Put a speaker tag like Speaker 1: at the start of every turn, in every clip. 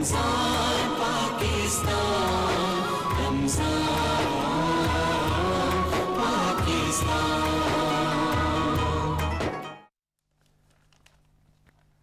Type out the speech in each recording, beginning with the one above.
Speaker 1: رمضان پاکستان رمضان
Speaker 2: پاکستان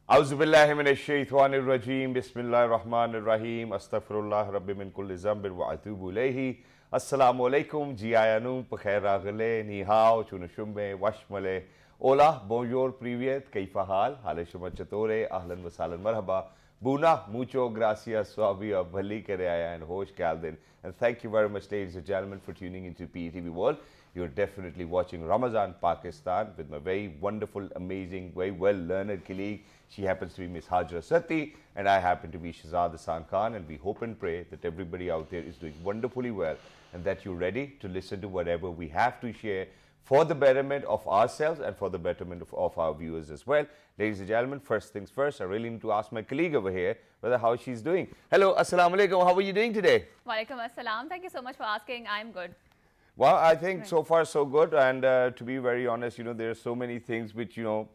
Speaker 2: اعوذ باللہ من الشیطان الرجیم بسم اللہ الرحمن الرحیم استغفر اللہ رب من کل ذنب و اتوب الیہ۔ السلام علیکم جی آیا نو پخیر آغلے نیہاو چونشمبے وشملے۔ اولا، بونجور، پریویت، کیفہ حال؟ حال شما چطورے؟ اہلا وسالا مرحبا۔ Buna mucho gracias suavia bhali kare aaya and hosh kaldin and thank you very much ladies and gentlemen for tuning into PTV World you're definitely watching Ramazan Pakistan with my very wonderful amazing very well learned colleague she happens to be Miss Hajra Sati, and I happen to be Shazad Hassan Khan. And we hope and pray that everybody out there is doing wonderfully well and that you're ready to listen to whatever we have to share for the betterment of ourselves and for the betterment of, of, our viewers as well. Ladies and gentlemen, first things first, I really need to ask my colleague over here whether how she's doing. Hello, Assalamu alaikum. How are you doing today?
Speaker 3: Walaikum assalam. Thank you so much for asking. I'm good.
Speaker 2: Well, I think right. so far so good. And uh, to be very honest, you know, there are so many things which, you know,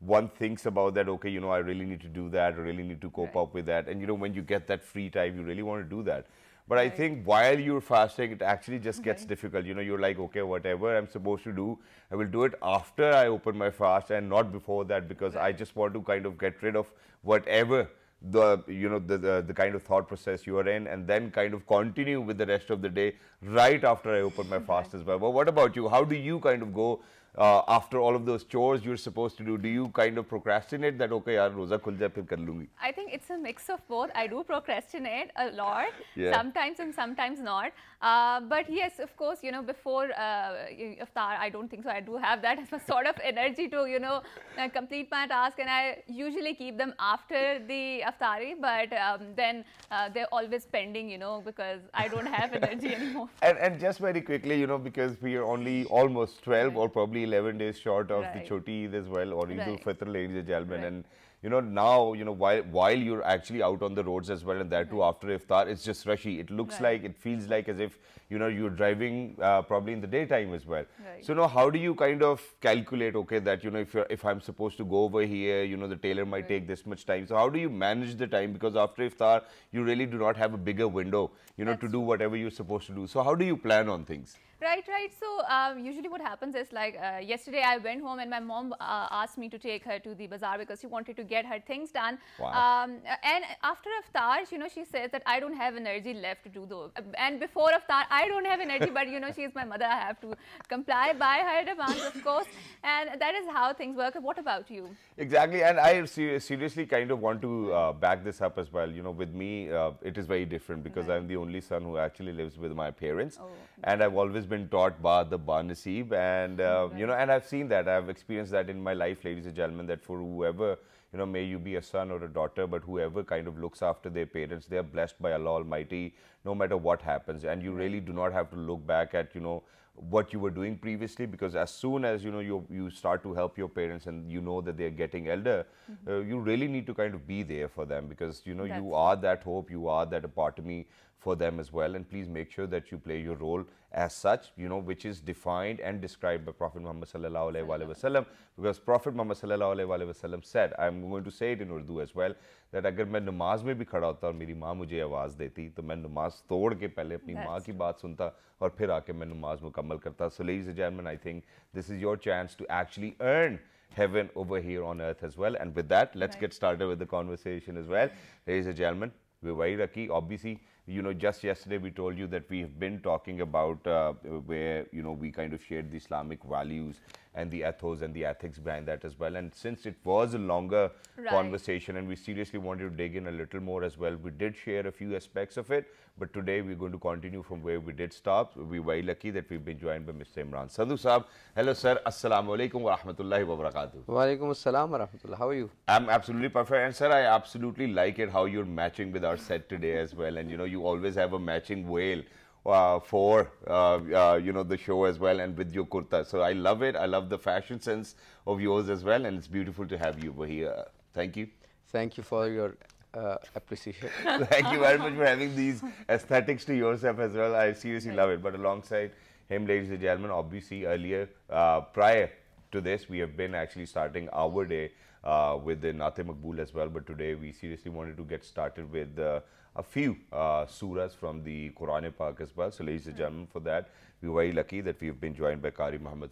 Speaker 2: one thinks about that, okay, you know, I really need to do that, I really need to cope right. up with that. And, you know, when you get that free time, you really want to do that. But right. I think while you're fasting, it actually just gets difficult. You know, you're like, okay, whatever I'm supposed to do, I will do it after I open my fast and not before that because right. I just want to kind of get rid of whatever the you know the, the, the kind of thought process you are in and then kind of continue with the rest of the day right after I open my fast as well. But what about you? How do you kind of go uh, after all of those chores you're supposed to do, do you kind of procrastinate that, okay, yaar, roza khul jaye, phir kar lungi?
Speaker 3: I think it's a mix of both. I do procrastinate a lot, yeah. sometimes and sometimes not. Uh, but yes, of course, you know, before uh, iftar, I don't think so. I do have that sort of energy to, you know, uh, complete my task. And I usually keep them after the iftari, but um, then uh, they're always pending, you know, because I don't have energy anymore.
Speaker 2: And, and just very quickly, you know, because we are only almost 12 or probably 11 days short of right. the Choti Eid as well, or Eid right. al-Fitr, ladies and gentlemen. Right. And, you know, now, you know, while, while you're actually out on the roads as well, and that too after iftar, it's just rushy. It looks like, it feels like as if, you know, you're driving uh, probably in the daytime as well. So, now how do you kind of calculate, okay, that, you know, if, you're, if I'm supposed to go over here, you know, the tailor might take this much time. So, how do you manage the time? Because after iftar, you really do not have a bigger window, you know, That's to do whatever you're supposed to do. So, how do you plan on things?
Speaker 3: Right, right. So um, usually what happens is like uh, yesterday I went home and my mom uh, asked me to take her to the bazaar because she wanted to get her things done. Wow. Um, and after iftar, you know, she says that I don't have energy left to do those. And before iftar, I don't have energy, but you know, she is my mother. I have to comply by her demands, of course. And that is how things work. What about you?
Speaker 2: Exactly. And I seriously kind of want to uh, back this up as well. You know, with me, uh, it is very different because right. I'm the only son who actually lives with my parents. Oh, and I've always been taught by the Banasib and uh, right. you know and I've seen that. I've experienced that in my life ladies and gentlemen that for whoever you know may you be a son or a daughter but whoever kind of looks after their parents they are blessed by Allah Almighty no matter what happens. And you really do not have to look back at you know what you were doing previously because as soon as you know you you start to help your parents and you know that they're getting elder mm -hmm. uh, you really need to kind of be there for them because you know That's you are that hope you are that epitome for them as well. And please make sure that you play your role as such, you know, which is defined and described by Prophet Muhammad sallallahu alaihi wasallam. Because Prophet Muhammad sallallahu alaihi wasallam said, I'm going to say it in Urdu as well, that अगर मैं नमाज में भी खड़ा होता और मेरी माँ मुझे आवाज़ देती तो मैं नमाज तोड़ के पहले अपनी माँ की बात सुनता और फिर आके मैं नमाज मुकम्मल करता So ladies and gentlemen, I think this is your chance to actually earn heaven over here on earth as well. And with that, let's right. get started with the conversation as well. Ladies and gentlemen, we're very lucky. Obviously, you know, just yesterday we told you that we have been talking about uh, where, you know, we kind of shared the Islamic values and the ethos and the ethics behind that as well. And since it was a longer right. conversation and we seriously wanted to dig in a little more as well, we did share a few aspects of it. But today we're going to continue from where we did stop. We're very lucky that we've been joined by Mr. Imran. Sandhu Saab, hello sir, Assalamu alaikum wa rahmatullahi wa barakatuh.
Speaker 4: Wa alaikum assalam wa rahmatullah. How are you?
Speaker 2: I'm absolutely perfect. And sir, I absolutely like it how you're matching with our set today as well. And you know, you always have a matching whale uh, for uh, uh, you know the show as well and with your kurta. So I love it. I love the fashion sense of yours as well, and it's beautiful to have you over here. Thank you.
Speaker 4: Thank you for your uh, appreciation.
Speaker 2: Thank you very much for having these aesthetics to yourself as well. I seriously love it. But alongside him, ladies and gentlemen, obviously earlier, uh, prior to this. We have been actually starting our day uh, with the Nate Makbul as well, but today we seriously wanted to get started with uh,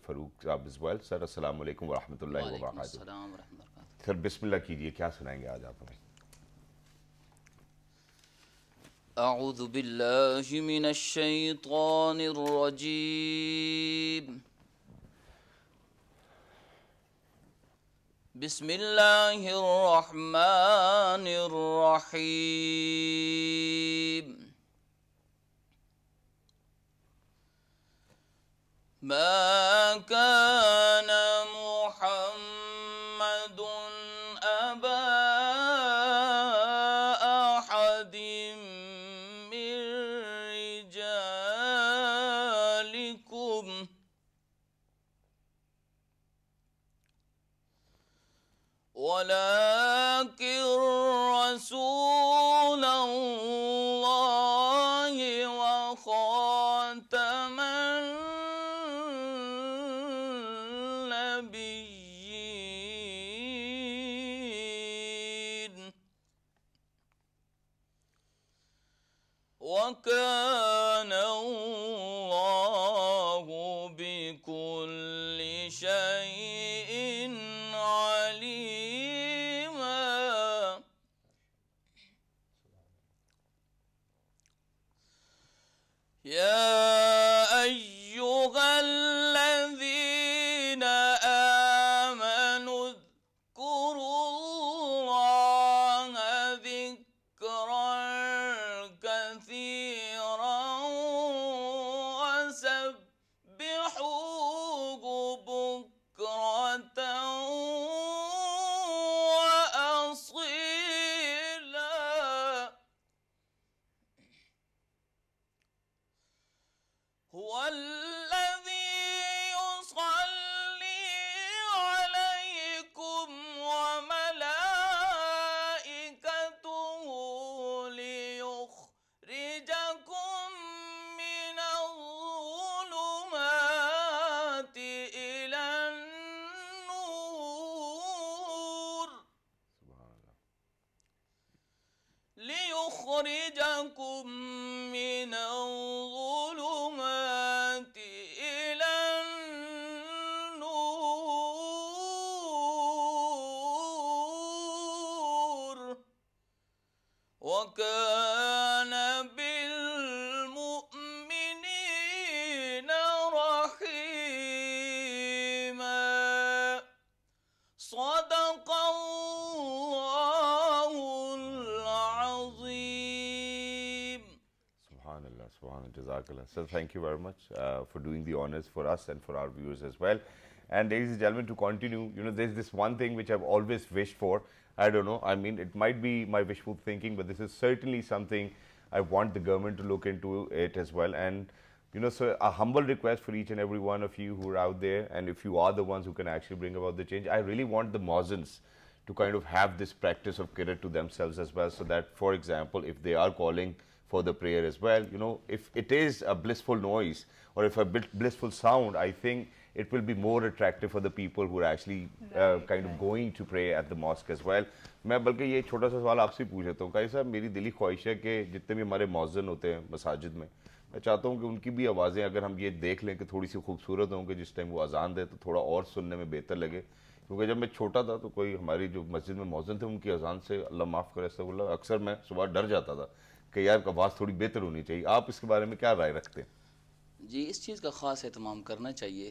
Speaker 2: Farooq آسبال sir السلام
Speaker 5: علیکم و
Speaker 2: رحمۃ اللہ وبرکاتہ سر بسم اللہ کیجیے کیا
Speaker 5: سنائیں گے آج آپ ہمیں بسم الله الرحمن الرحيم ما كان محمد وكان بالمؤمنين رحيما صدق الله العظيم
Speaker 2: Subhanallah, Subhanallah, Jazakallah. So thank you very much uh, for doing the honors for us and for our viewers as well. And ladies and gentlemen, to continue, you know, there's this one thing which I've always wished for. I don't know. I mean, it might be my wishful thinking, but this is certainly something I want the government to look into it as well. And you know, so a humble request for each and every one of you who are out there, and if you are the ones who can actually bring about the change, I really want the Moslems to kind of have this practice of qira'at to themselves as well, so that, for example, if they are calling for the prayer as well, you know, if it is a blissful noise or if a blissful sound, I think it will be more attractive for the people who are actually uh, kind of going to pray at the mosque as well. میں بلکہ یہ چھوٹا سا سوال آپ سے پوچھ لیتا ہوں کہ صاحب میری دلی خواہش ہے کہ جتنے بھی ہمارے مؤذن ہوتے ہیں مساجد میں میں چاہتا ہوں کہ ان کی بھی
Speaker 5: آوازیں اگر ہم یہ دیکھ لیں کہ تھوڑی سی خوبصورت ہوں کہ جس ٹائم وہ اذان دے تو تھوڑا اور سننے میں بہتر لگے۔ کیونکہ جب میں چھوٹا تھا تو کوئی ہماری جو مسجد
Speaker 2: میں
Speaker 5: موزن
Speaker 2: تھے
Speaker 5: ان کی اذان سے اللہ معاف کرے صلی اللہ۔ اکثر میں صبح ڈر جاتا
Speaker 2: تھا کہ یار آواز تھوڑی بہتر ہونی چاہیے۔ آپ اس کے بارے میں کیا رائے رکھتے ہیں؟ جی اس چیز کا خاص اہتمام کرنا چاہیے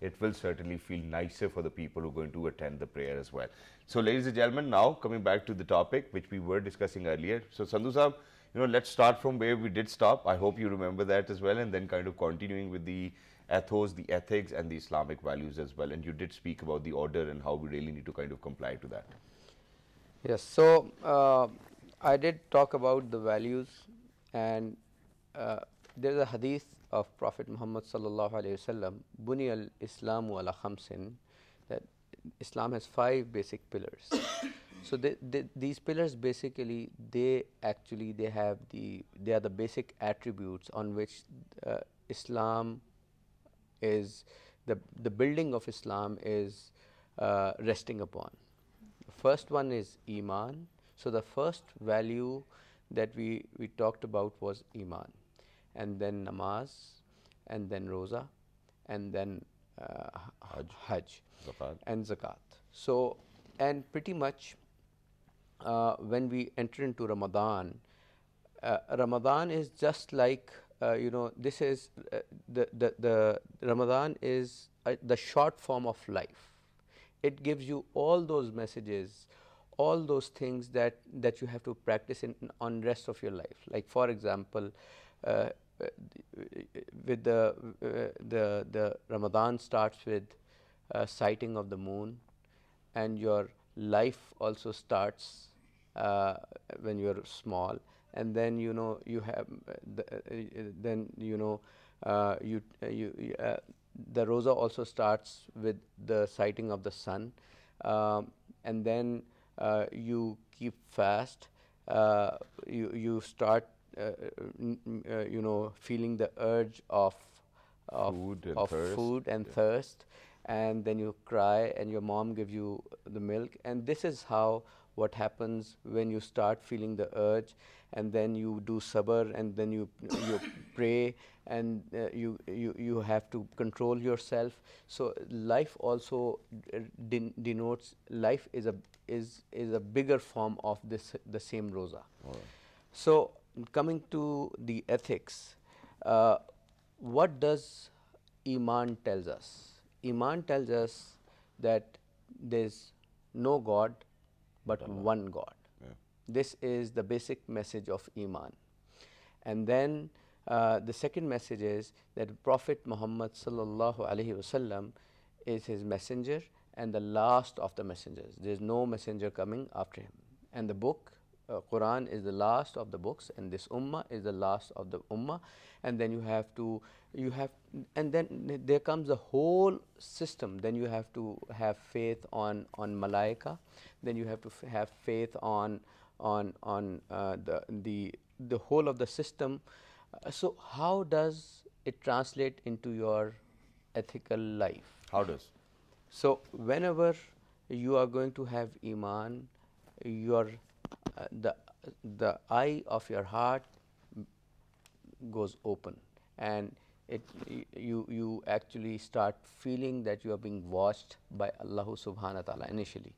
Speaker 2: it will certainly feel nicer for the people who are going to attend the prayer as well. So ladies and gentlemen, now coming back to the topic which we were discussing earlier. So Sandhu Sahab, you know, let's start from where we did stop. I hope you remember that as well and then kind of continuing with the ethos, the ethics, and the Islamic values as well. And you did speak about the order and how we really need to kind of comply to that.
Speaker 4: Yes. So uh, I did talk about the values, and uh, there is a hadith of Prophet Muhammad sallallahu alaihi wasallam, "Buni al Islamu ala khamsin," that Islam has five basic pillars. so they, they, these pillars basically they actually they have the they are the basic attributes on which uh, Islam is the the building of Islam is uh, resting upon. First one is Iman. So the first value that we, we talked about was Iman, and then Namaz, and then Rosa, and then uh, Hajj, Hajj
Speaker 2: Zakat.
Speaker 4: and Zakat. So, and pretty much uh, when we enter into Ramadan, uh, Ramadan is just like uh, you know this is uh, the, the the Ramadan is uh, the short form of life. It gives you all those messages, all those things that that you have to practice in on rest of your life. Like for example. Uh, with the the the Ramadan starts with uh, sighting of the moon, and your life also starts uh, when you're small. And then you know you have the, then you know uh, you uh, you you, uh, the rosa also starts with the sighting of the sun. Um, and then uh, you keep fast. You you start you know feeling the urge of of
Speaker 2: Food and
Speaker 4: of
Speaker 2: thirst,
Speaker 4: food and thirst. And then you cry and your mom gives you the milk. And this is how what happens when you start feeling the urge. And then you do sabr and then you you pray and uh, you you you have to control yourself. So life also uh, den- denotes life is a is is a bigger form of this the same rosa. So coming to the ethics uh, what does Iman tells us? Iman tells us that there is no God but one God. This is the basic message of Iman. And then uh, the second message is that Prophet Muhammad sallallahu alaihi wasallam is his messenger and the last of the messengers. There is no messenger coming after him. And the book uh, Quran is the last of the books, and this Ummah is the last of the Ummah. And then you have to, you have, and then there comes the whole system. Then you have to have faith on on Malaika. Then you have to f- have faith on on on uh, the the the whole of the system. Uh, so how does it translate into your ethical life?
Speaker 2: How does?
Speaker 4: So whenever you are going to have iman, your uh, the the eye of your heart goes open, and it you you actually start feeling that you are being watched by Allah Subhanahu wa Taala initially,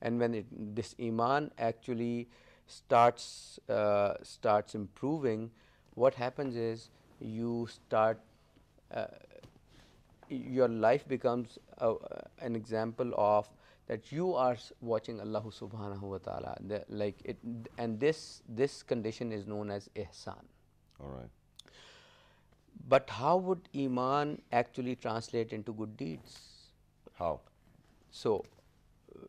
Speaker 4: and when it, this iman actually starts uh, starts improving, what happens is you start uh, your life becomes a, an example of that you are watching Allah subhanahu wa ta'ala like it and this this condition is known as ihsan
Speaker 2: All right.
Speaker 4: but how would iman actually translate into good deeds
Speaker 2: How?
Speaker 4: so uh,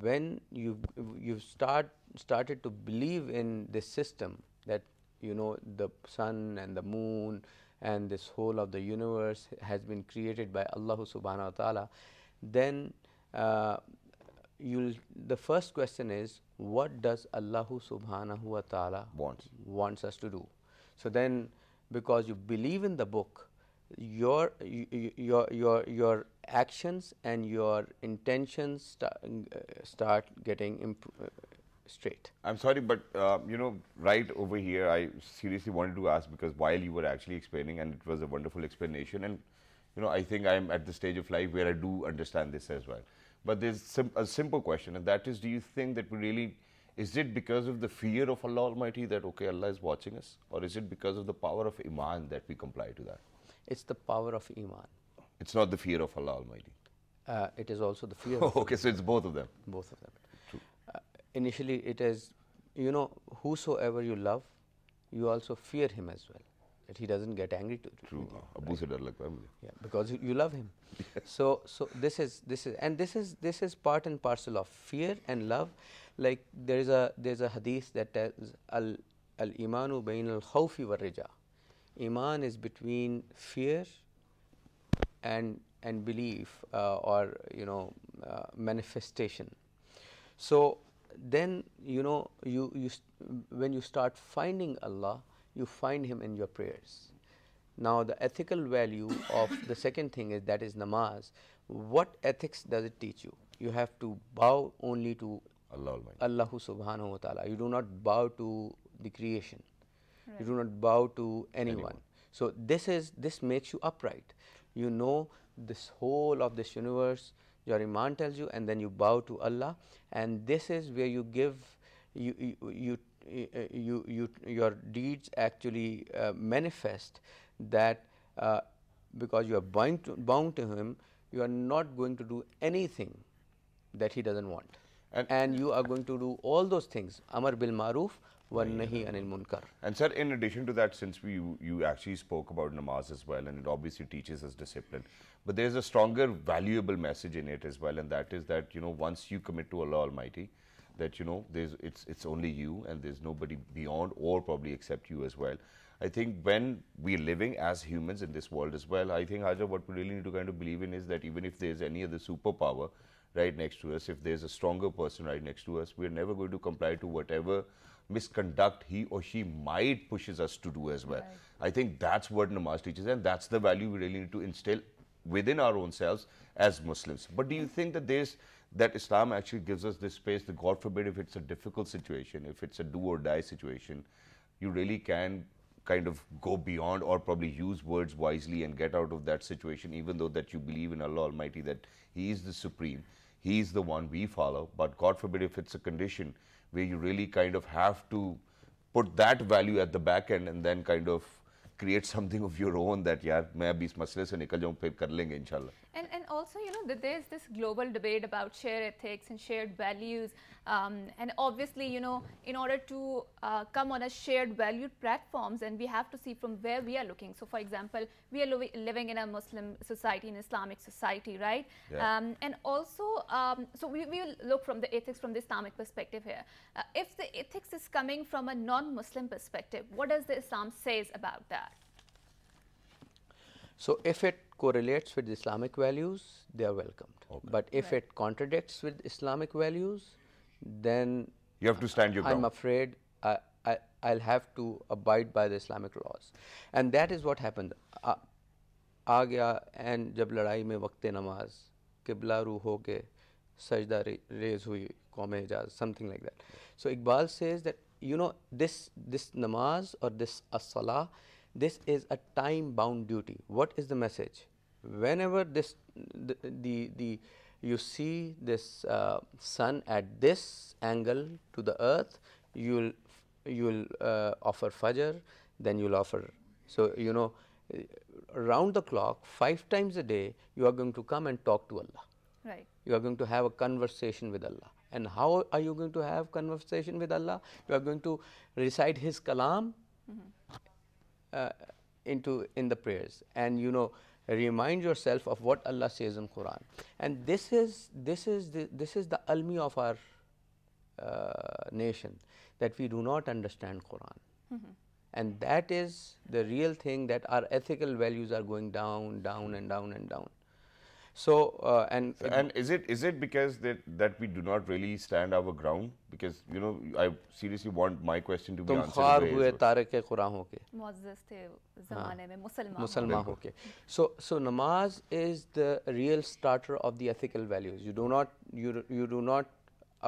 Speaker 4: when you you start started to believe in this system that you know the sun and the moon and this whole of the universe has been created by Allah subhanahu wa ta'ala then you'll the first question is what does Allah subhanahu wa ta'ala
Speaker 2: Wants.
Speaker 4: wants us to do so then because you believe in the book your your your your actions and your intentions start, uh, start getting imp- uh, straight
Speaker 2: I'm sorry, but uh, you know, right over here, I seriously wanted to ask because while you were actually explaining, and it was a wonderful explanation, and you know, I think I'm at the stage of life where I do understand this as well. But there's sim- a simple question, and that is, do you think that we really is it because of the fear of Allah Almighty that okay, Allah is watching us, or is it because of the power of Iman that we comply to that?
Speaker 4: it's the power of iman
Speaker 2: It's not the fear of Allah Almighty.
Speaker 4: uh, it is also the fear of
Speaker 2: okay, so it's both of them.
Speaker 4: both of them uh, initially it is you know whosoever you love you also fear him as well that he doesn't get angry to, to True.
Speaker 2: Abu se dar lagta hai mujhe.
Speaker 4: Yeah, because you, you love him. so so this is this is and this is this is part and parcel of fear and love. Like there is a there's a hadith that tells al al imanu bain al khawfi war rija. Iman is between fear and and belief uh, or you know uh, manifestation. So then you know you you when you start finding Allah you find Him in your prayers. Now the ethical value of the second thing is that is namaz. What ethics does it teach you? You have to bow only to
Speaker 2: Allah Almighty.
Speaker 4: Allah subhanahu wa ta'ala. You do not bow to the creation. You do not bow to anyone. So this is this makes you upright. You know this whole of this universe, your iman tells you, and then you bow to Allah, and this is where you give you you you, you, you your deeds actually uh, manifest that uh, because you are bound to, bound to Him, you are not going to do anything that He doesn't want.
Speaker 2: And-
Speaker 4: And, you are going to do all those things. Amar bil maruf wa nahi anil munkar.
Speaker 2: And sir, in addition to that, since we you, you actually spoke about namaz as well, and it obviously teaches us discipline, but there's a stronger, valuable message in it as well, and that is that you know once you commit to Allah Almighty, that you know there's it's it's only you, and there's nobody beyond or probably except you as well. I think when we're living as humans in this world as well, I think Haja, what we really need to kind of believe in is that even if there's any other superpower right next to us, if there's a stronger person right next to us, we're never going to comply to whatever misconduct he or she might pushes us to do as well. I think that's what namaz teaches, and that's the value we really need to instill within our own selves as Muslims. But do you think that there's that Islam actually gives us this space that God forbid if it's a difficult situation, if it's a do or die situation, you really can kind of go beyond or probably use words wisely and get out of that situation, even though that you believe in Allah Almighty that He is the supreme, He is the one we follow. But God forbid if it's a condition where you really kind of have to put that value at the back end and then kind of create something of your own that यार मैं अभी इस मसले से निकल जाऊं फिर कर लेंगे इंशाल्लाह
Speaker 3: And, and also, you know, that there's this global debate about shared ethics and shared values. Um, and obviously, you know, in order to uh, come on a shared valued platforms, and we have to see from where we are looking. So, for example, we are li- living in a Muslim society, an Islamic society, right?
Speaker 2: Yeah.
Speaker 3: Um, and also, um, so we we will look from the ethics from the Islamic perspective here. Uh, if the ethics is coming from a non-Muslim perspective, what does the Islam says about that?
Speaker 4: So if it correlates with Islamic values, they are welcomed. But if
Speaker 3: Right.
Speaker 4: it contradicts with Islamic values, then
Speaker 2: You have to stand your
Speaker 4: I'm
Speaker 2: ground.
Speaker 4: afraid I, I, I'll have to abide by the Islamic laws. And that is what happened. आ, आ गया and जब लड़ाई में वक्त नमाज किबला रू हो के सजदा रेज हुई कौम एजाज something like that so Iqbal says that you know this this namaz or this as-salah this is a time bound duty what is the message whenever this the the, the you see this uh, sun at this angle to the earth you'll you'll uh, offer fajr then you'll offer so you know around the clock five times a day you are going to come and talk to allah
Speaker 3: Right.
Speaker 4: you are going to have a conversation with Allah. And how are you going to have conversation with Allah? You are going to recite His kalam uh, into in the prayers, and you know remind yourself of what Allah says in Quran. And this is this is the, this is the almi of our uh, nation that we do not understand Quran. And that is the real thing that our ethical values are going down, down, and down and down. So uh, and
Speaker 2: And is it is it because that that we do not really stand our ground? Because you know, I seriously want my question to be
Speaker 4: तुम
Speaker 2: answered.
Speaker 4: ख्वार
Speaker 2: in a way
Speaker 4: हुए
Speaker 2: as well.
Speaker 4: तारे के कुरान होके
Speaker 3: मुअज़्ज़ज़ थे ज़माने में मुसलमान
Speaker 4: मुसलमान होके so so namaz is the real starter of the ethical values you do not you you do not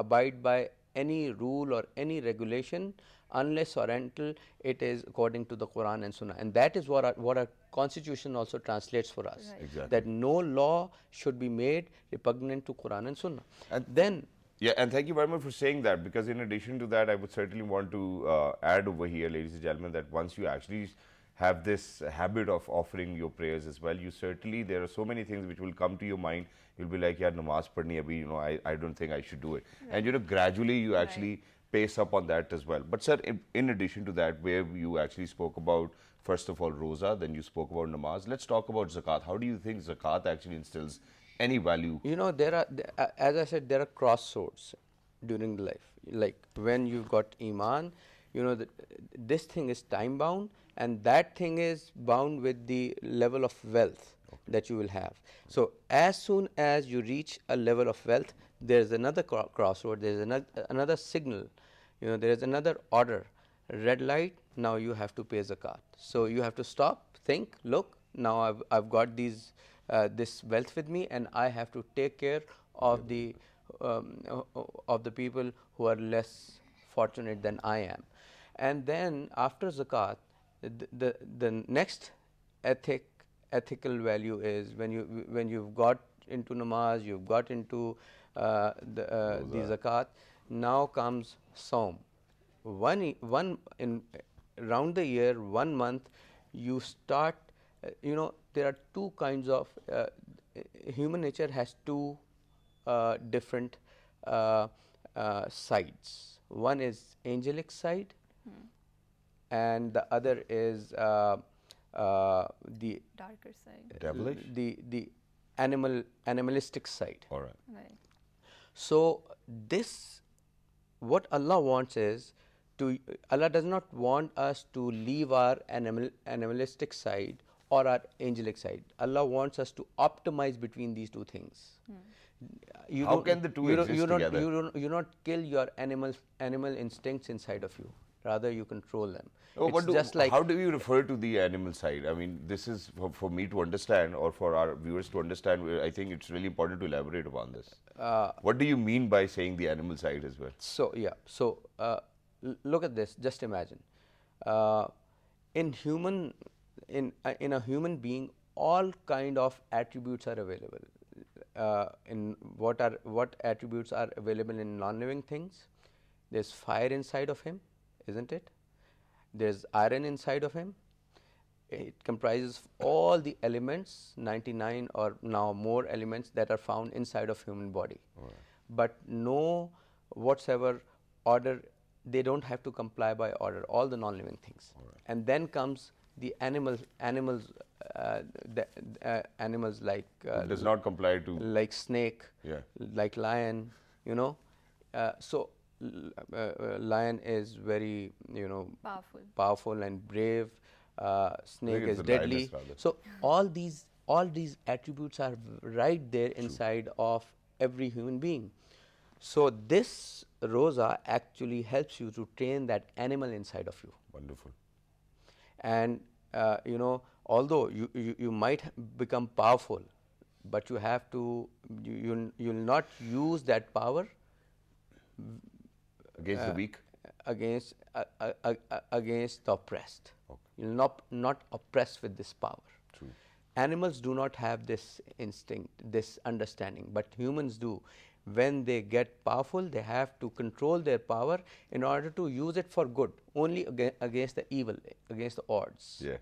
Speaker 4: abide by any rule or any regulation unless or until it is according to the Quran and Sunnah and that is what our, what our constitution also translates for us
Speaker 3: Right.
Speaker 2: Exactly.
Speaker 4: that no law should be made repugnant to Quran and Sunnah
Speaker 2: And-
Speaker 4: then
Speaker 2: Yeah, and thank you very much for saying that because in addition to that, I would certainly want to uh, add over here, ladies and gentlemen, that once you actually have this habit of offering your prayers as well, you certainly, there are so many things which will come to your mind. You'll be like, yeah, namaz padni abhi, you know, I, I don't think I should do it. And, you know, gradually you actually pace up on that as well. But sir, in, in addition to that, where you actually spoke about first of all roza, then you spoke about namaz. Let's talk about zakat. How do you think zakat actually instills any value?
Speaker 4: You know, there are, uh, as I said, there are crossroads during the life. Like when you've got iman, you know, that this thing is time bound, and that thing is bound with the level of wealth that you will have. So as soon as you reach a level of wealth, there is another cro- crossroad. There is another another signal. You know, there is another order. Red light. Now you have to pay zakat. So you have to stop, think, look. Now I've I've got these uh, this wealth with me, and I have to take care of the um, of the people who are less fortunate than I am. And then after zakat, the, the, the next ethic ethical value is when you when you've got into namaz, you've got into the, uh, the zakat. Now comes saum. One one in round the year, one month, you start. Uh, you know there are two kinds of uh, human nature has two uh, different uh, uh, sides. One is angelic side, and the other is uh, uh, the
Speaker 3: Darker side.
Speaker 2: Devilish?
Speaker 4: the the animal animalistic side.
Speaker 2: All right.
Speaker 3: Right.
Speaker 4: So this, what Allah wants is to Allah does not want us to leave our animal animalistic side or our angelic side. Allah wants us to optimize between these two things. Hmm. You
Speaker 2: How
Speaker 4: don't-
Speaker 2: can the two
Speaker 4: you don't-
Speaker 2: exist
Speaker 4: you don't,
Speaker 2: together?
Speaker 4: You don't, you not kill your animal animal instincts inside of you. Rather, you control them.
Speaker 2: Oh, do-
Speaker 4: just like
Speaker 2: how do you refer to the animal side? I mean, this is for, for me to understand or for our viewers to understand. I think it's really important to elaborate upon this.
Speaker 4: Uh,
Speaker 2: what do you mean by saying the animal side as well?
Speaker 4: So yeah, so uh, look at this. Just imagine, uh, in human, in uh, in a human being, all kind of attributes are available. Uh, in what are what attributes are available in non-living things? There's fire inside of him, isn't it? There's iron inside of him. It comprises all the elements, 99 or now more elements that are found inside of human body. But no whatsoever order, they don't have to comply by order, all the non-living things. And then comes the animals, animals, uh, the, uh, animals like uh,
Speaker 2: does not comply to.
Speaker 4: like snake,
Speaker 2: Yeah.
Speaker 4: like lion, you know. Uh, so lion is very, you know,
Speaker 3: Powerful.
Speaker 4: powerful and brave. Uh, snake is deadly. So all these all these attributes are right there inside of every human being. So this rosa actually helps you to train that animal inside of you
Speaker 2: Wonderful.
Speaker 4: and uh, you know although you, you, you might become powerful but you have to you, you you'll not use that power
Speaker 2: Against the weak.
Speaker 4: against uh, uh, uh, uh, against the oppressed. You'll not not oppress with this power.
Speaker 2: True.
Speaker 4: animals do not have this instinct this understanding but humans do. When they get powerful they have to control their power in order to use it for good only against the evil against the odds.
Speaker 2: Yeah.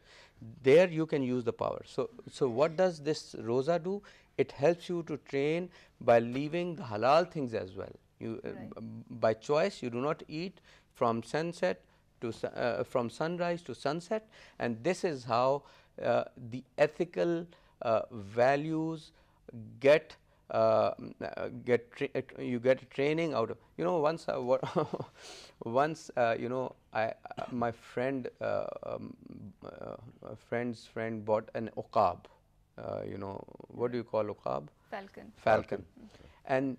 Speaker 4: there you can use the power. So so what does this rosa do? It helps you to train by leaving the halal things as well you uh,
Speaker 3: Right.
Speaker 4: b- by choice you do not eat from sunset to su- uh, from sunrise to sunset. And this is how uh, the ethical uh, values get uh, get tra- uh, you get training out of. You know once uh, what once uh, you know I uh, my friend uh, um, uh, a friend's friend bought an okab uh, you know what do you call uqab
Speaker 3: Falcon.
Speaker 4: falcon. And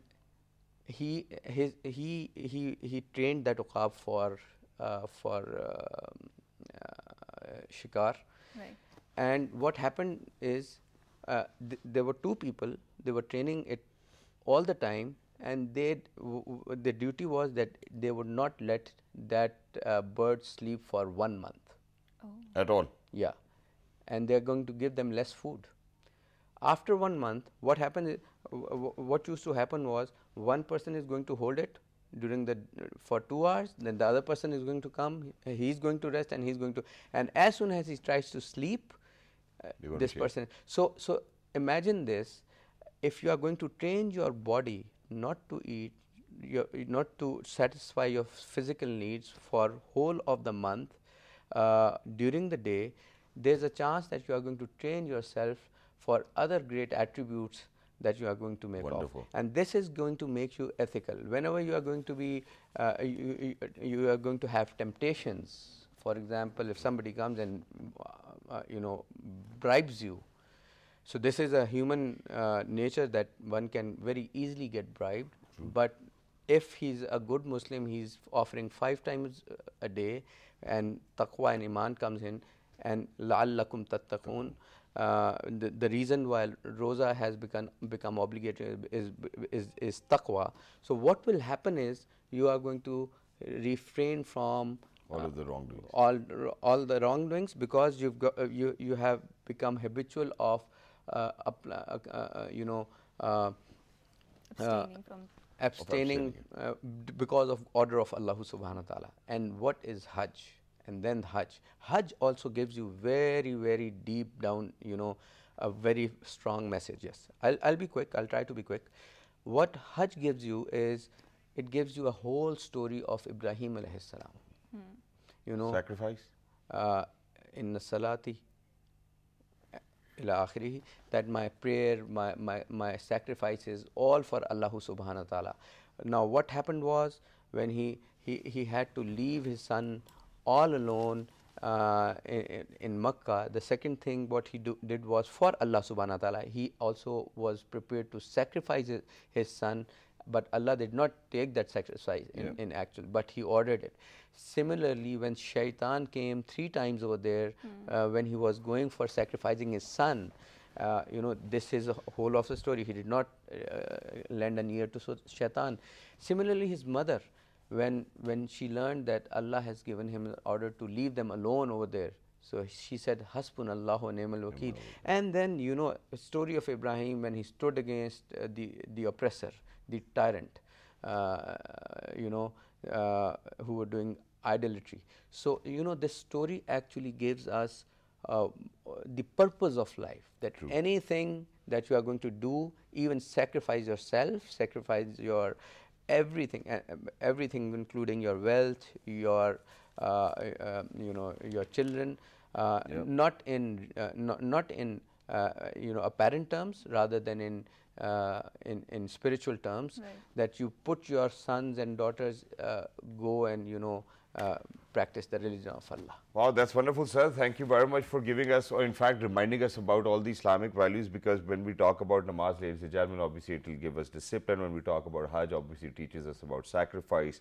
Speaker 4: he his he he he trained that uqab for uh, for um, uh, shikar
Speaker 3: Right.
Speaker 4: and what happened is uh, th- there were two people they were training it all the time and they w- w- the duty was that they would not let that uh, bird sleep for one month
Speaker 3: Oh.
Speaker 2: At all.
Speaker 4: yeah, and they are going to give them less food. After one month, what happened? Is, w- w- what used to happen was one person is going to hold it during the for two hours. Then the other person is going to come. he- He's going to rest, and he's going to. And as soon as he tries to sleep, uh, this person. So so imagine this: if you are going to train your body not to eat your, not to satisfy your physical needs for whole of the month uh, during the day, there's a chance that you are going to train yourself for other great attributes that you are going to make
Speaker 2: Wonderful.
Speaker 4: of. And this is going to make you ethical. Whenever you are going to be, uh, you, you, you are going to have temptations. For example, if somebody comes and, uh, uh, you know, bribes you. So this is a human uh, nature that one can very easily get bribed. But if he's a good Muslim, he's offering five times a day, and taqwa and iman comes in, and la'allakum tattaqun. Uh, the, the reason why rosa has become become obligatory is, is is taqwa. So what will happen is you are going to refrain from
Speaker 2: All of the wrongdoings.
Speaker 4: all all the wrongdoings because you've got uh, you you have become habitual of uh, appl- uh, uh, you know uh,
Speaker 3: Abstaining from
Speaker 4: abstaining uh, because of order of Allah subhanahu wa ta'ala. And what is Hajj? And then Hajj. Hajj also gives you very, very deep down, you know, a very strong message. Yes. I'll, I'll be quick. I'll try to be quick. What Hajj gives you is it gives you a whole story of Ibrahim alayhi salam. You know,
Speaker 2: Sacrifice?
Speaker 4: uh, in salati ila akhirih that my prayer my, my, my sacrifice is all for Allah subhanahu wa ta'ala now what happened was when he, he, he had to leave his son all alone uh, in, in Makkah the second thing what he do, did was for Allah subhanahu wa ta'ala he also was prepared to sacrifice his, his son but Allah did not take that sacrifice in,
Speaker 2: Yeah.
Speaker 4: in actual, but He ordered it. Similarly, when Shaitan came three times over there, uh, when he was going for sacrificing his son, uh, you know, this is a whole of the story. He did not uh, lend an ear to so- Shaitan. Similarly, his mother, when when she learned that Allah has given him an order to leave them alone over there, so she said, Hasbun Allahu wa ni'mal wakeel. And then, you know, the story of Ibrahim when he stood against uh, the, the oppressor, the tyrant, uh, you know, uh, who were doing idolatry. So, you know, this story actually gives us uh, the purpose of life that anything that you are going to do, even sacrifice yourself, sacrifice your everything, everything including your wealth, your, uh, uh, you know, your children, uh,
Speaker 2: Yep.
Speaker 4: not in, uh, not, not in, uh, you know, apparent terms, rather than in, uh, in, in spiritual terms,
Speaker 3: Right.
Speaker 4: that you put your sons and daughters uh, go and, you know, uh, practice the religion of Allah.
Speaker 2: Wow, that's wonderful, sir. Thank you very much for giving us, or in fact, reminding us about all the Islamic values. Because when we talk about namaz, ladies and gentlemen, obviously it will give us discipline. When we talk about Hajj, obviously it teaches us about sacrifice.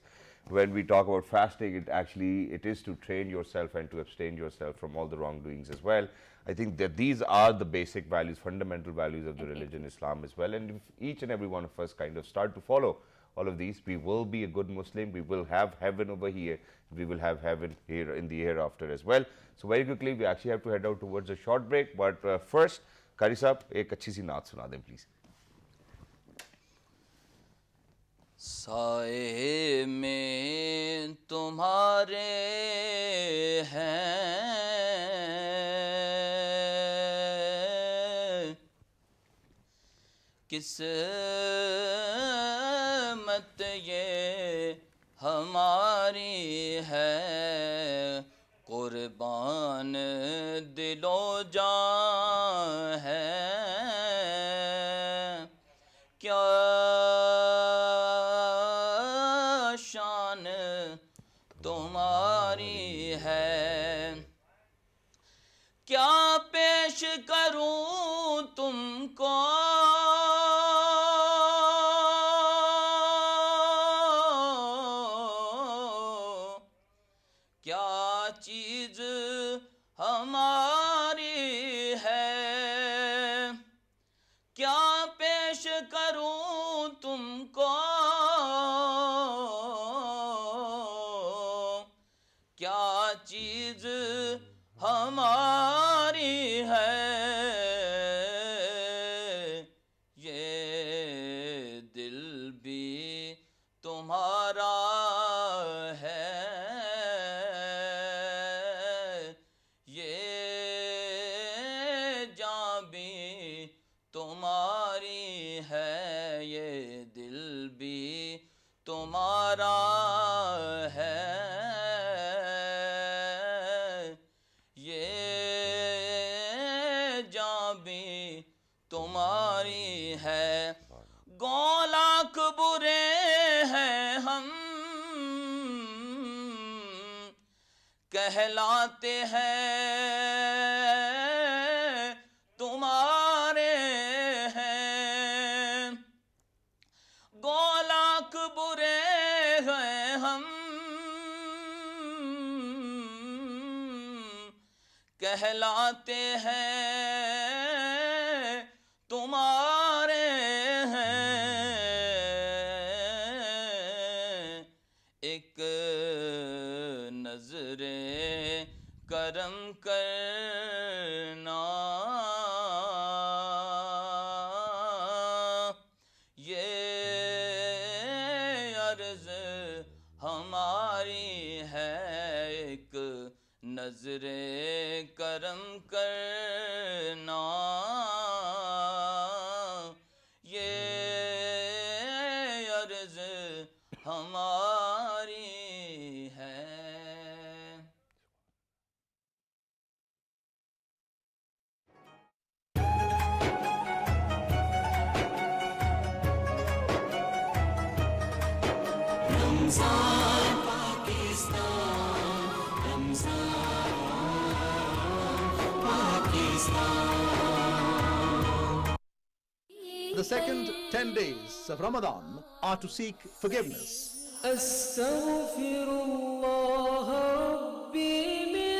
Speaker 2: When we talk about fasting, it actually it is to train yourself and to abstain yourself from all the wrongdoings as well. I think that these are the basic values, fundamental values of the religion Islam as well. And if each and every one of us kind of start to follow all of these, we will be a good Muslim. We will have heaven over here. We will have heaven here in the hereafter as well. So very quickly, we actually have to head out towards a short break. But uh, first, Kari साहब एक अच्छी सी नात सुना दें please
Speaker 5: साए में तुम्हारे हैं किस्मत دلو আমার हमारी है
Speaker 1: Ramzan Pakistan Ramzan Pakistan
Speaker 6: The second 10 days of Ramadan are to seek forgiveness.
Speaker 1: أستغفر الله ربي من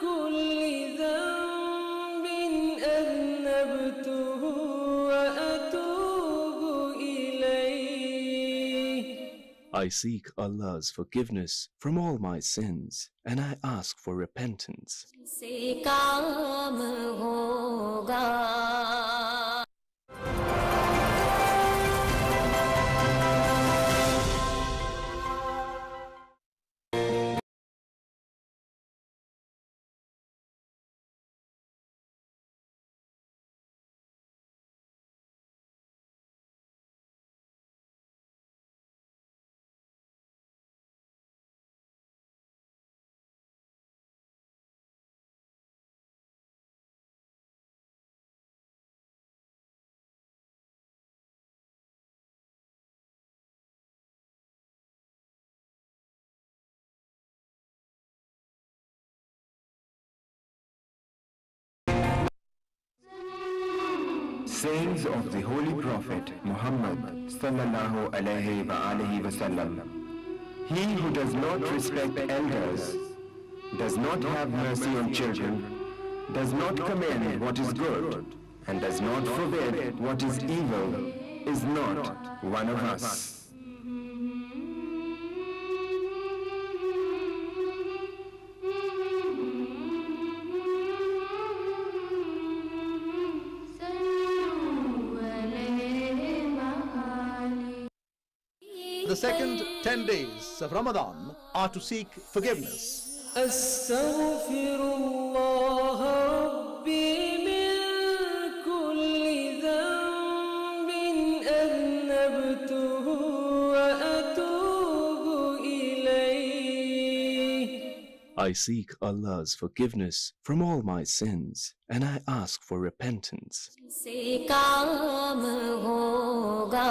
Speaker 1: كل ذنب أذنبته وأتوب إليه
Speaker 7: I seek Allah's forgiveness from all my sins and I ask for repentance.
Speaker 8: से काम होगा
Speaker 9: Sayings of the Holy Prophet Muhammad sallallahu alaihi wasallam. He who does not respect elders, does not have mercy on children, does not commend what is good, and does not forbid what is evil, is not one of us.
Speaker 6: 10 days of Ramadan are to seek forgiveness.
Speaker 1: أستغفر الله ربي من كل ذنب أذنبته وأتوب إليه
Speaker 7: I seek Allah's forgiveness from all my sins and I ask for repentance.
Speaker 8: से काम होगा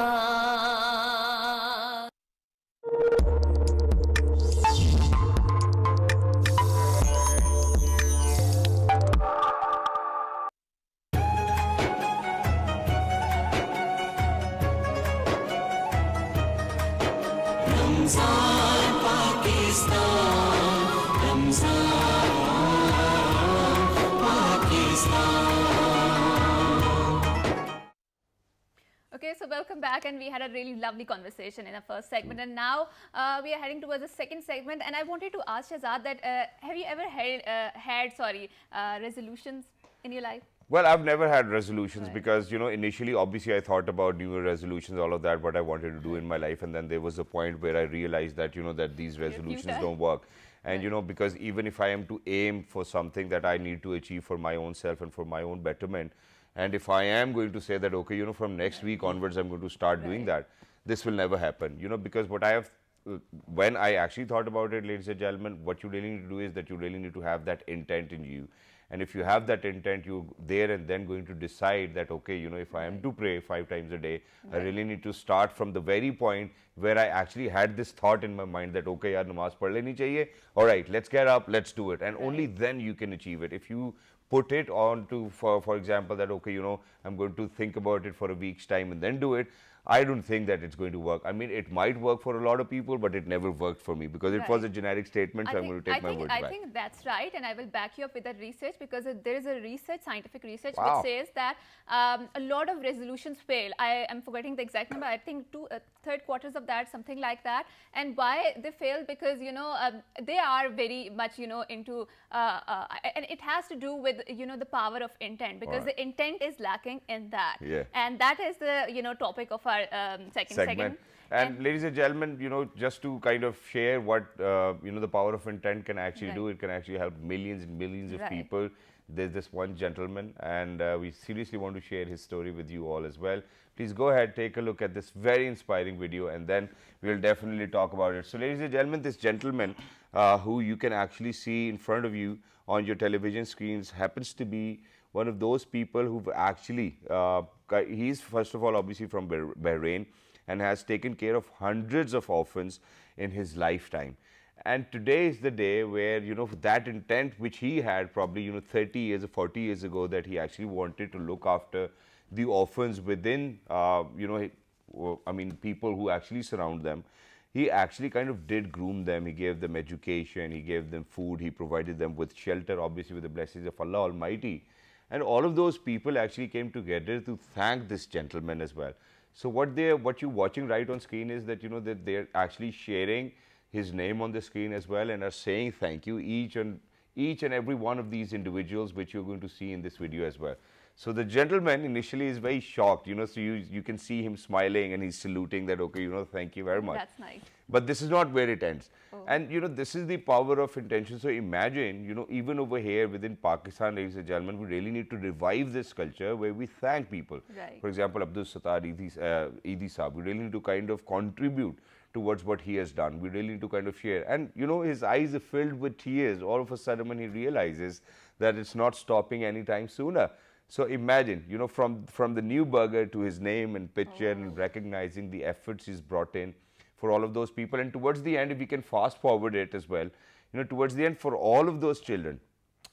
Speaker 3: Okay, so welcome back, and we had a really lovely conversation in the first segment, and now uh, we are heading towards the second segment. And I wanted to ask Shazad that uh, have you ever held, uh, had sorry uh, resolutions in your life?
Speaker 2: Well, I've never had resolutions because, you know, initially, obviously, I thought about New Year resolutions, all of that, what I wanted to do in my life. And then there was a point where I realized that, you know, that these resolutions don't work. And, you know, because even if I am to aim for something that I need to achieve for my own self and for my own betterment, and if I am going to say that, okay, you know, from next week onwards, I'm going to start doing that, this will never happen, you know, because what I have when I actually thought about it, ladies and gentlemen, what you really need to do is that you really need to have that intent in you. And if you have that intent, you there and then going to decide that, okay, you know, if I am to pray five times a day, I really need to start from the very point where I actually had this thought in my mind that, okay, yaar, namaz pad leni chahiye. All right, let's get up, let's do it. And only then you can achieve it. If you put it on to, for, for example, that, okay, you know, I'm going to think about it for a week's time and then do it, I don't think that it's going to work. I mean, it might work for a lot of people, but it never worked for me because it was a generic statement, so
Speaker 3: I
Speaker 2: I'm going to take
Speaker 3: I
Speaker 2: my
Speaker 3: think,
Speaker 2: words
Speaker 3: I
Speaker 2: back.
Speaker 3: think that's right, and I will back you up with that research because there is a research, scientific research,
Speaker 2: Wow.
Speaker 3: which says that um, a lot of resolutions fail. I am forgetting the exact number. I think two uh, third quarters of that, something like that. And why they fail? Because you know um, they are very much you know into, uh, uh, and it has to do with you know the power of intent because
Speaker 2: Alright.
Speaker 3: the intent is lacking in that.
Speaker 2: Yeah.
Speaker 3: And that is the you know topic of our um, second
Speaker 2: segment. And, ladies and gentlemen, you know, just to kind of share what uh, you know the power of intent can actually do, it can actually help millions and millions of
Speaker 3: Right.
Speaker 2: people. There's this one gentleman, and uh, we seriously want to share his story with you all as well. Please go ahead, take a look at this very inspiring video, and then we'll definitely talk about it. So, ladies and gentlemen, this gentleman uh, who you can actually see in front of you on your television screens happens to be one of those people who've actually, uh, he's first of all obviously from Bahrain and has taken care of hundreds of orphans in his lifetime. And today is the day where, you know, that intent which he had probably, you know, 30 years or 40 years ago that he actually wanted to look after the orphans within, uh, you know, I mean, people who actually surround them. He actually kind of did groom them. He gave them education. He gave them food. He provided them with shelter, obviously with the blessings of Allah Almighty. And all of those people actually came together to thank this gentleman as well. So what they what you're watching right on screen is that you know that they're actually sharing his name on the screen as well and are saying thank you each and each and every one of these individuals which you're going to see in this video as well. So the gentleman initially is very shocked, you know, so you you can see him smiling and he's saluting that okay, you know, thank you very much.
Speaker 3: That's nice.
Speaker 2: But this is not where it ends.
Speaker 3: Oh.
Speaker 2: And you know, this is the power of intention. So imagine, you know, even over here within Pakistan, ladies and gentlemen, we really need to revive this culture where we thank people.
Speaker 3: Right.
Speaker 2: For example, Abdul Sattar Edhi, uh, Edhi Saab, we really need to kind of contribute towards what he has done. We really need to kind of share. And you know, his eyes are filled with tears all of a sudden when he realizes that it's not stopping anytime sooner. So imagine, you know, from from the new burger to his name and picture and recognizing the efforts he's brought in for all of those people. And towards the end, if we can fast forward it as well, you know, towards the end, for all of those children,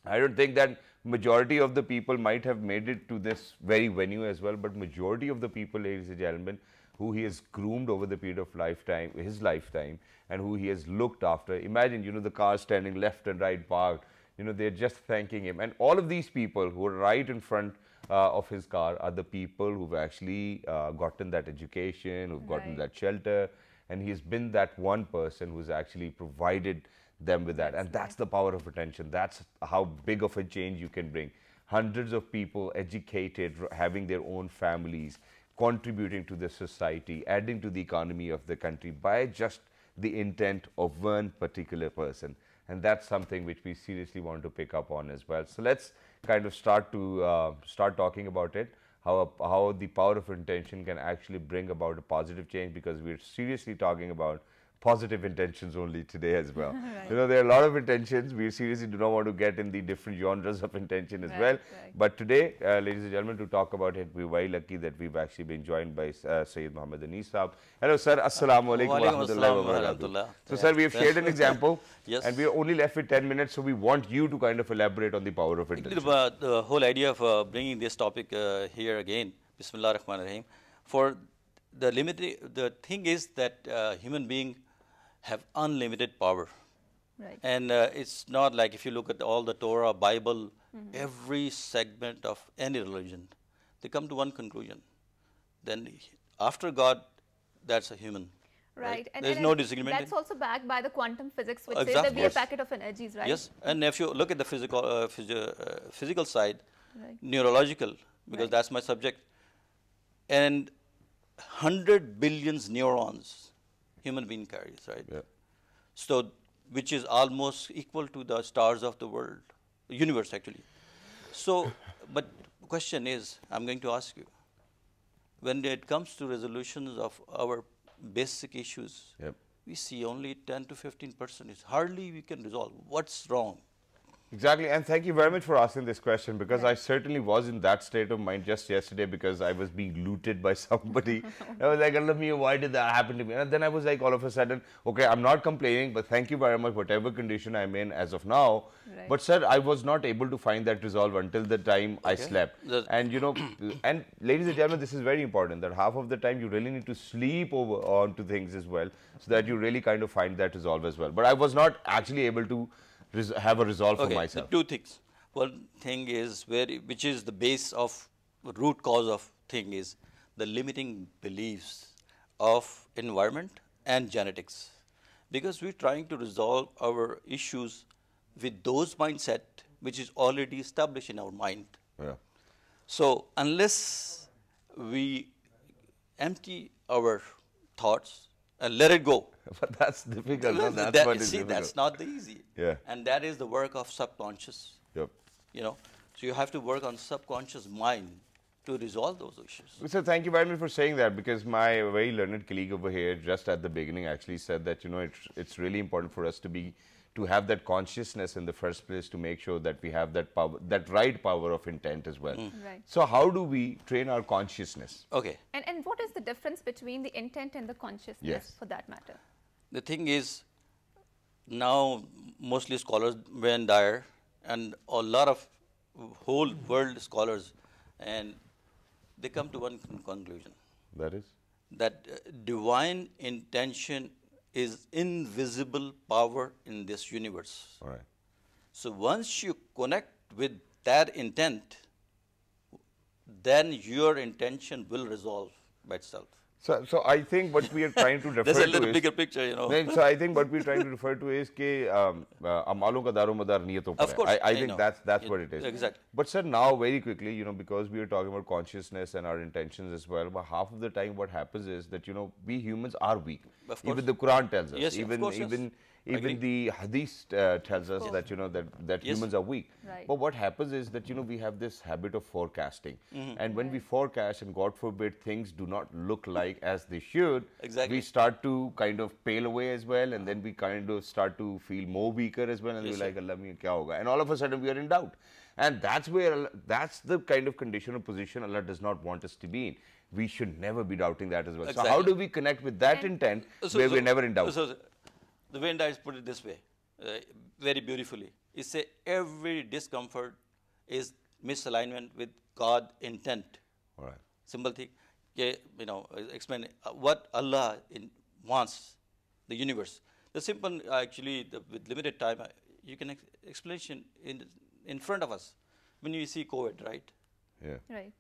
Speaker 2: I don't think that majority of the people might have made it to this very venue as well, but majority of the people, ladies and gentlemen, who he has groomed over the period of lifetime, his lifetime, and who he has looked after. Imagine, you know, the cars standing left and right parked. You know, they're just thanking him. And all of these people who are right in front uh, of his car are the people who've actually uh, gotten that education, who've gotten
Speaker 3: Right.
Speaker 2: that shelter, and he's been that one person who's actually provided them with that. And that's the power of attention. That's how big of a change you can bring. Hundreds of people educated, having their own families, contributing to the society, adding to the economy of the country by just the intent of one particular person. And that's something which we seriously want to pick up on as well. So let's kind of start to uh, start talking about it how, how the power of intention can actually bring about a positive change because we're seriously talking about positive intentions only today as well. You know, there are a lot of intentions. We seriously do not want to get in the different genres of intention as
Speaker 3: Right,
Speaker 2: well.
Speaker 3: right.
Speaker 2: But today, uh, ladies and gentlemen, to talk about it, we're very lucky that we've actually been joined by uh, Sayyid Muhammad Anis Saab. Hello, sir. Assalamu alaikum wa
Speaker 10: Walaikum
Speaker 2: rahmatullahi wa
Speaker 10: wa
Speaker 2: barakatuh. So, sir, we have shared an example.
Speaker 10: Yes.
Speaker 2: And we are only left with 10 minutes, so we want you to kind of elaborate on the power of intention.
Speaker 10: the, the whole idea of uh, bringing this topic uh, here again, Bismillah Rahman Rahim, for the limited, the thing is that uh, human being have unlimited power.
Speaker 3: Right.
Speaker 10: And uh, it's not like if you look at all the Torah, Bible, every segment of any religion, they come to one conclusion. Then after God, that's a human.
Speaker 3: Right. And,
Speaker 10: There's
Speaker 3: and
Speaker 10: no disagreement.
Speaker 3: That's also backed by the quantum physics, which says
Speaker 10: Exactly.
Speaker 3: that we are
Speaker 10: Yes.
Speaker 3: packet of energies, right?
Speaker 10: Yes, and if you look at the physical, uh, uh, physical side,
Speaker 3: Right.
Speaker 10: neurological, because
Speaker 3: Right.
Speaker 10: that's my subject, and 100 billions neurons human being carries, right?
Speaker 2: Yeah.
Speaker 10: So, which is almost equal to the stars of the world, universe actually. So, but question is, I'm going to ask you, when it comes to resolutions of our basic issues,
Speaker 2: Yep.
Speaker 10: we see only 10 to 15 percent. It's hardly we can resolve. What's wrong?
Speaker 2: Exactly, and thank you very much for asking this question because I certainly was in that state of mind just yesterday because I was being looted by somebody. I was like, Allah me, why did that happen to me? And then I was like, all of a sudden, okay, I'm not complaining, but thank you very much, whatever condition I'm in as of now.
Speaker 3: Right.
Speaker 2: But sir, I was not able to find that resolve until the time I slept.
Speaker 10: The-
Speaker 2: and you know, and ladies and gentlemen, this is very important that half of the time you really need to sleep over onto things as well, so that you really kind of find that resolve as well. But I was not actually able to res- have a resolve for myself.
Speaker 10: Two things. One thing is where, which is the base of root cause of thing is the limiting beliefs of environment and genetics, because we're trying to resolve our issues with those mindset which is already established in our mind.
Speaker 2: Yeah.
Speaker 10: So unless we empty our thoughts and let it go,
Speaker 2: But that's difficult. no? That's
Speaker 10: that- see,
Speaker 2: difficult.
Speaker 10: that's not the easy.
Speaker 2: Yeah.
Speaker 10: And that is the work of subconscious.
Speaker 2: Yep.
Speaker 10: You know, so you have to work on subconscious mind to resolve those issues.
Speaker 2: So thank you very much for saying that because my very learned colleague over here just at the beginning actually said that you know it's it's really important for us to be to have that consciousness in the first place to make sure that we have that power that right power of intent as well.
Speaker 3: Right.
Speaker 2: So how do we train our consciousness?
Speaker 10: Okay.
Speaker 3: And, and what is the difference between the intent and the consciousness
Speaker 2: Yes.
Speaker 3: for that matter?
Speaker 10: The thing is, now mostly scholars, Wayne Dyer, and a lot of whole world scholars, and they come to one conclusion
Speaker 2: That is
Speaker 10: that uh, divine intention is invisible power in this universe.
Speaker 2: right.
Speaker 10: So once you connect with that intent, then your intention will resolve by itself.
Speaker 2: So, so I think what we are trying to refer to
Speaker 10: There's a little bigger picture, you know.
Speaker 2: so I think what we're trying to refer to is that um, uh, amalon.
Speaker 10: Of course,
Speaker 2: I, I, think that's that's what it is.
Speaker 10: Exactly.
Speaker 2: But sir, now very quickly, you know, because we are talking about consciousness and our intentions as well, but half of the time what happens is that you know we humans are weak. Even the Quran tells us.
Speaker 10: Yes,
Speaker 2: even of
Speaker 10: course, even yes
Speaker 2: even
Speaker 10: Agree.
Speaker 2: the Hadith uh, tells us that you know that that
Speaker 10: Yes.
Speaker 2: humans are weak.
Speaker 3: Right.
Speaker 2: But what happens is that you know we have this habit of forecasting,
Speaker 10: Mm-hmm.
Speaker 2: and when we forecast, and God forbid things do not look like as they should,
Speaker 10: Exactly.
Speaker 2: we start to kind of pale away as well, and then we kind of start to feel more weaker as well, and
Speaker 10: Yes,
Speaker 2: we're like, Allah me, kya hoga? And all of a sudden we are in doubt. And that's where, Allah- that's the kind of condition or position Allah does not want us to be in. We should never be doubting that as well. So how do we connect with that intent
Speaker 10: So-
Speaker 2: where
Speaker 10: so-
Speaker 2: we're never in doubt?
Speaker 10: So, the Wayne Dyer put it this way, uh, very beautifully. He say every discomfort is misalignment with God intent.
Speaker 2: all right.
Speaker 10: Simple thing. Okay, you know, uh, explain uh, what Allah in, wants, the universe. The simple, actually, the, with limited time, uh, you can ex- explanation in in front of us. When you see COVID, right?
Speaker 2: Yeah.
Speaker 3: Right.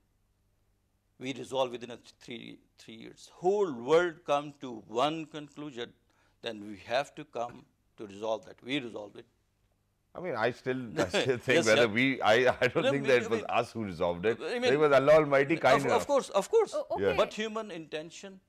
Speaker 10: we resolve within a th- three three years. Whole world come to one conclusion, then we have to come to resolve that. We resolve it.
Speaker 2: I mean, I still, I still think
Speaker 10: yes,
Speaker 2: whether
Speaker 10: yeah.
Speaker 2: we, I, I don't
Speaker 10: no,
Speaker 2: think that it was
Speaker 10: mean,
Speaker 2: us who resolved it.
Speaker 10: I mean,
Speaker 2: it was Allah Almighty kind
Speaker 10: of. Of course, of course.
Speaker 3: Oh, okay.
Speaker 10: But human intention,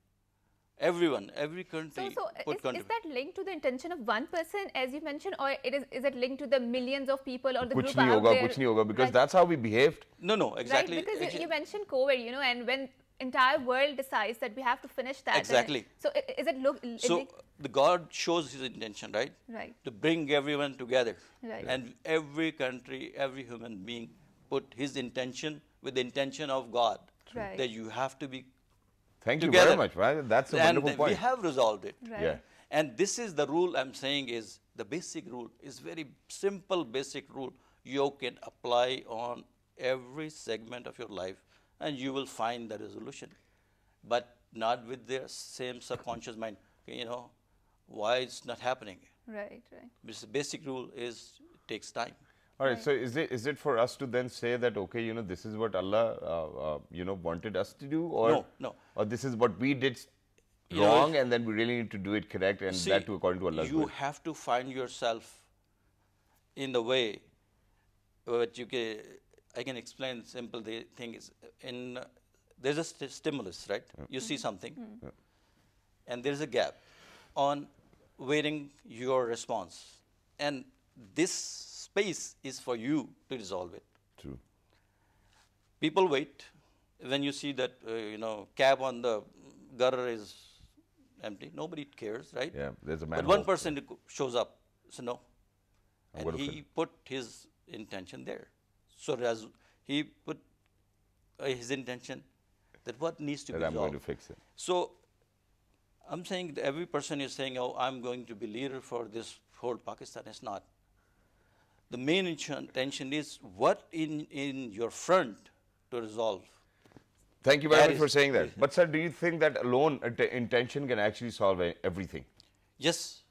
Speaker 10: everyone, every country.
Speaker 3: So,
Speaker 10: so
Speaker 3: is, country.
Speaker 10: is,
Speaker 3: that linked to the intention of one person, as you mentioned, or it is, is it linked to the millions of people or the
Speaker 2: kuch
Speaker 3: group
Speaker 2: nahi
Speaker 3: out yoga.
Speaker 2: Kuch nahi hoga, because
Speaker 3: right.
Speaker 2: that's how we behaved.
Speaker 10: No, no, exactly.
Speaker 3: Right, because exactly.
Speaker 10: You,
Speaker 3: you mentioned COVID, you know, and when entire world decides that we have to finish that. then-
Speaker 10: Exactly.
Speaker 3: So is it look? it
Speaker 10: so
Speaker 3: linked-
Speaker 10: the God shows His intention, right?
Speaker 3: Right.
Speaker 10: To bring everyone together.
Speaker 3: Right.
Speaker 10: And every country, every human being put his intention with the intention of God.
Speaker 3: Right.
Speaker 10: That you have to be
Speaker 2: Thank you very much, right? That's a
Speaker 10: and
Speaker 2: wonderful
Speaker 10: then
Speaker 2: point.
Speaker 10: we have resolved it.
Speaker 3: Right.
Speaker 2: Yeah.
Speaker 10: And this is the rule I'm saying is the basic rule is very simple basic rule you can apply on every segment of your life and you will find the resolution. But not with the same subconscious mind. You know, why it's not happening.
Speaker 3: Right, right.
Speaker 10: This basic rule is it takes time.
Speaker 2: All right. So is it is it for us to then say that okay, you know, this is what Allah, uh, uh, you know, wanted us to do, or
Speaker 10: No, no.
Speaker 2: or this is what we did s-
Speaker 10: You know,
Speaker 2: wrong, and then we really need to do it correct, and
Speaker 10: See,
Speaker 2: that too according to Allah's
Speaker 10: you
Speaker 2: will.
Speaker 10: have to find yourself in the way what you can i can explain simple the thing is in uh, there's a st- stimulus right? You see something and there's a gap on waiting your response. And this space is for you to resolve it.
Speaker 2: True.
Speaker 10: people wait. When you see that uh, you know cab on the gutter is empty. Nobody cares, right?
Speaker 2: Yeah, there's a
Speaker 10: But one person who shows up, so no, and he put his intention there. So as he put uh, his intention that what needs to
Speaker 2: That
Speaker 10: be
Speaker 2: I'm going to fix it.
Speaker 10: So I'm saying that every person is saying, "Oh, I'm going to be leader for this whole Pakistan." It's not. The main intention is what in in your front to resolve.
Speaker 2: Thank you very
Speaker 10: That
Speaker 2: much for saying that. But sir, do you think that alone uh, intention can actually solve everything?
Speaker 10: Yes.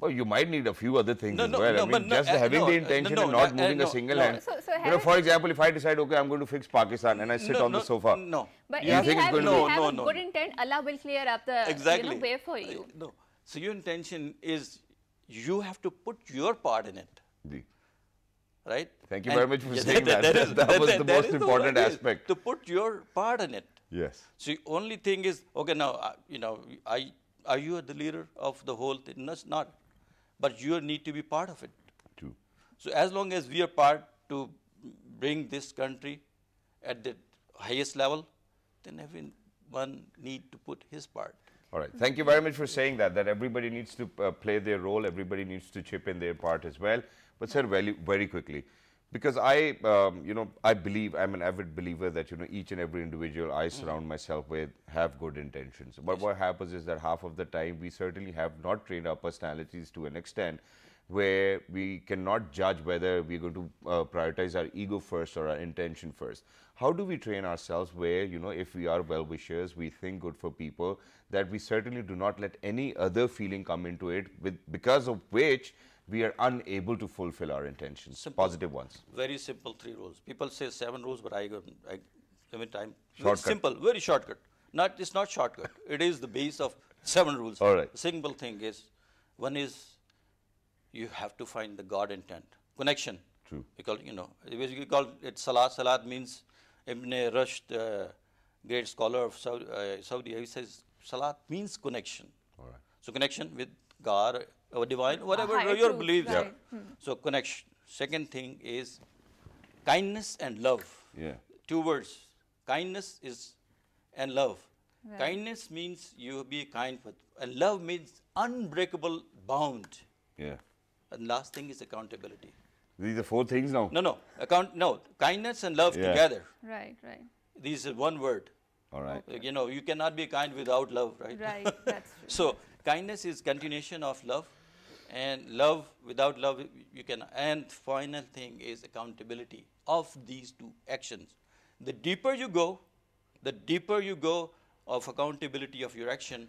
Speaker 2: Well, you might need a few other things
Speaker 10: No,
Speaker 2: as well.
Speaker 10: no,
Speaker 2: I mean,
Speaker 10: no,
Speaker 2: just
Speaker 10: uh,
Speaker 2: having
Speaker 10: no,
Speaker 2: the
Speaker 10: uh, no,
Speaker 2: intention
Speaker 10: no,
Speaker 2: and not
Speaker 10: uh,
Speaker 2: moving
Speaker 10: no,
Speaker 2: a single
Speaker 10: no.
Speaker 2: hand.
Speaker 3: So- so
Speaker 2: you know, for example, if I decide, okay, I'm going to fix Pakistan and I sit
Speaker 10: No,
Speaker 2: on the
Speaker 10: no,
Speaker 2: sofa.
Speaker 10: No.
Speaker 3: But
Speaker 2: You
Speaker 3: if
Speaker 2: think
Speaker 3: we
Speaker 2: it's
Speaker 3: have,
Speaker 2: going
Speaker 3: if
Speaker 2: to
Speaker 3: we have
Speaker 10: No,
Speaker 3: a
Speaker 10: no,
Speaker 3: good
Speaker 10: no.
Speaker 3: intent, Allah will clear up the
Speaker 10: exactly.
Speaker 3: you know, way for you.
Speaker 10: Uh, No. So your intention is you have to put your part in it,
Speaker 2: Ji.
Speaker 10: right?
Speaker 2: Thank you
Speaker 10: And-
Speaker 2: very much for
Speaker 10: Yeah,
Speaker 2: saying that.
Speaker 10: that
Speaker 2: That-
Speaker 10: is-
Speaker 2: that was the
Speaker 10: that
Speaker 2: most important
Speaker 10: what it is,
Speaker 2: aspect.
Speaker 10: To put your part in it.
Speaker 2: Yes.
Speaker 10: So the only thing is, okay, now uh, you know, I are you the leader of the whole thing? No, it's not. But you need to be part of it.
Speaker 2: True.
Speaker 10: So as long as we are part to bring this country at the highest level, then everyone need to put his part.
Speaker 2: All right. Thank you very much for saying that, that everybody needs to uh, play their role, everybody needs to chip in their part as well. But sir, very, very quickly, because I, um, you know, I believe, I'm an avid believer that, you know, each and every individual I surround myself with have good intentions. But what happens is that half of the time we certainly have not trained our personalities to an extent where we cannot judge whether we're going to uh, prioritize our ego first or our intention first. How do we train ourselves where, you know, if we are well wishers, we think good for people, that we certainly do not let any other feeling come into it, with, because of which we are unable to fulfill our intentions,
Speaker 10: Simple.
Speaker 2: positive ones.
Speaker 10: Very simple three rules. People say seven rules, but I I limit time. Very simple, very shortcut. Not, it's not shortcut. it is the base of seven rules.
Speaker 2: All right.
Speaker 10: Simple thing is, one is you have to find the God intent, connection.
Speaker 2: True.
Speaker 10: Because, you know, we call it salat. Salat means Ibn Rushd, uh, great scholar of Saudi, uh, Saudi, he says salat means connection.
Speaker 2: All right.
Speaker 10: So connection with God, or divine, whatever
Speaker 3: higher
Speaker 10: your
Speaker 3: truth,
Speaker 10: beliefs
Speaker 3: right.
Speaker 10: are. So connection. Second thing is kindness and love.
Speaker 2: Yeah.
Speaker 10: Two words. Kindness is and love.
Speaker 3: Right.
Speaker 10: Kindness means you be kind, but and love means unbreakable bound.
Speaker 2: Yeah.
Speaker 10: And last thing is accountability.
Speaker 2: These are four things now.
Speaker 10: No, no, account. No, kindness and love
Speaker 2: Yeah.
Speaker 10: together.
Speaker 3: Right, right,
Speaker 10: These are one word.
Speaker 2: All right.
Speaker 10: Like, you know, you cannot be kind without love, right?
Speaker 3: right. That's true.
Speaker 10: So kindness is continuation of love, and love without love you can. And final thing is accountability of these two actions. The deeper you go, the deeper you go of accountability of your action,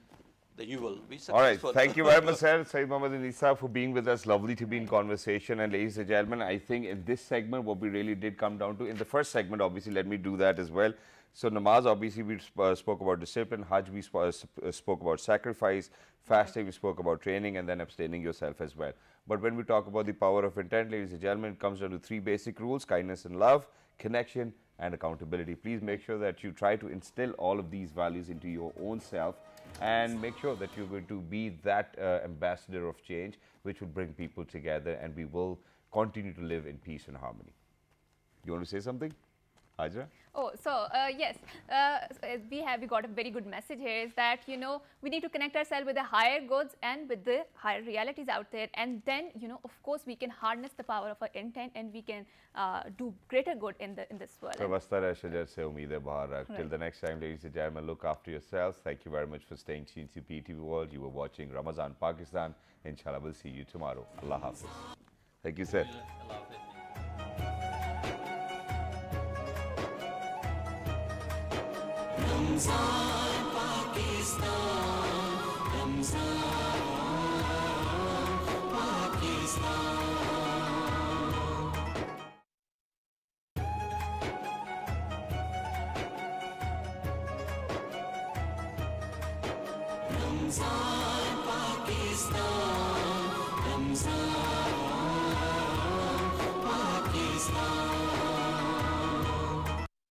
Speaker 10: then you will be successful.
Speaker 2: All right. Thank you very much, sir. Saeed Mohammed Anisa, for being with us. Lovely to be in conversation. And ladies and gentlemen, I think in this segment, what we really did come down to, in the first segment, obviously, let me do that as well. So namaz, obviously, we sp- uh, spoke about discipline. Hajj, we uh, sp- uh, spoke about sacrifice. Fasting, we spoke about training and then abstaining yourself as well. But when we talk about the power of intent, ladies and gentlemen, it comes down to three basic rules, kindness and love, connection and accountability. Please make sure that you try to instill all of these values into your own self and make sure that you're going to be that uh, ambassador of change which will bring people together and we will continue to live in peace and harmony. You want to say something? Hajra?
Speaker 3: Oh, so uh, yes, uh, we have we got a very good message here is that you know we need to connect ourselves with the higher goods and with the higher realities out there, and then you know of course we can harness the power of our intent and we can uh, do greater good in the in this world. And-
Speaker 2: Pravasta reh shajar se umeed hai bahar rakh. Till the next time, ladies and gentlemen, look after yourselves. Thank you very much for staying tuned to PTV World. You were watching Ramazan Pakistan. Inshallah, we'll see you tomorrow. Allah Hafiz. Thank you, sir.
Speaker 1: Ramzan Pakistan. Ramzan Pakistan